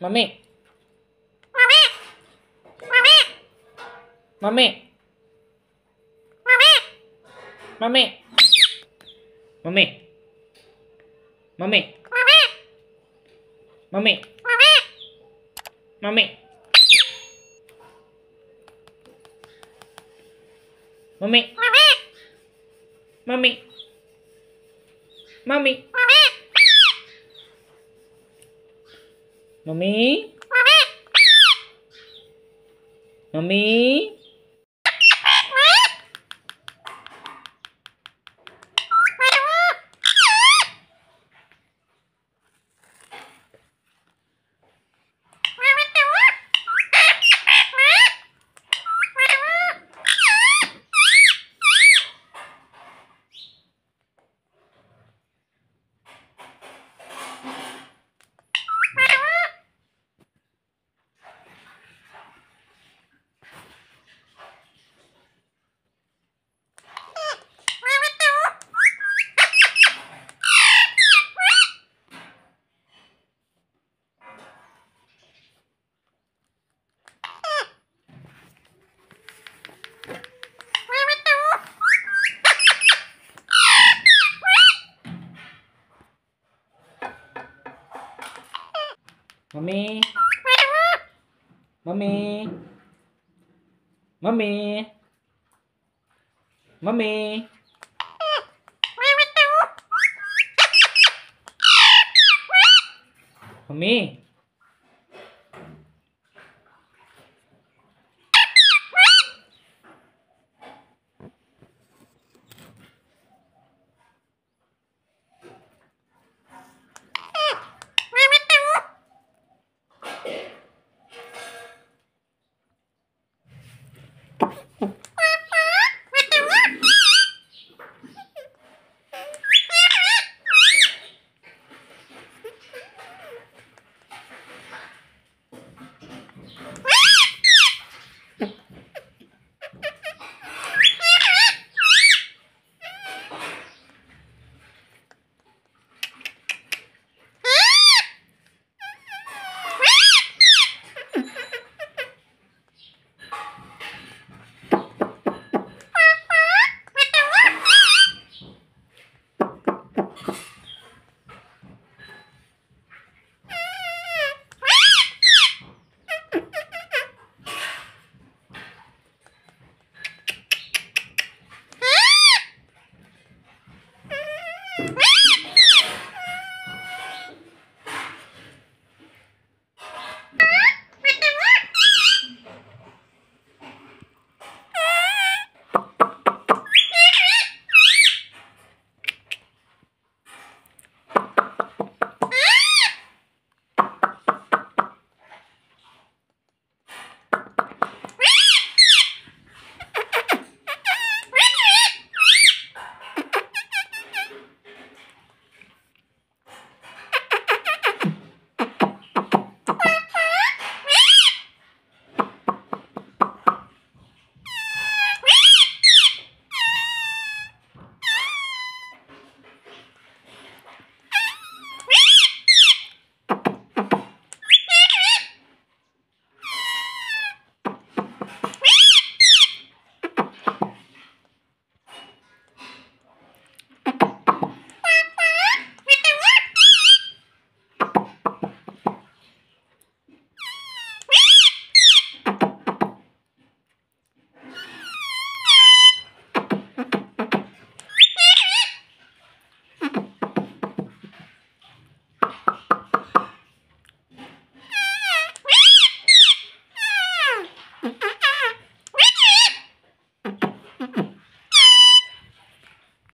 Mamê. Mamê. Mamê. Mamê. Mamê. Mamê. Mamê. Mamê. Mamê. Mamê. Mamê. Mamê. Mamê. Mamê. Mamê. Mamê. Mamê. มามี่มามี่มามี่มามี่มามี่มามี่มามมี่ Thank you.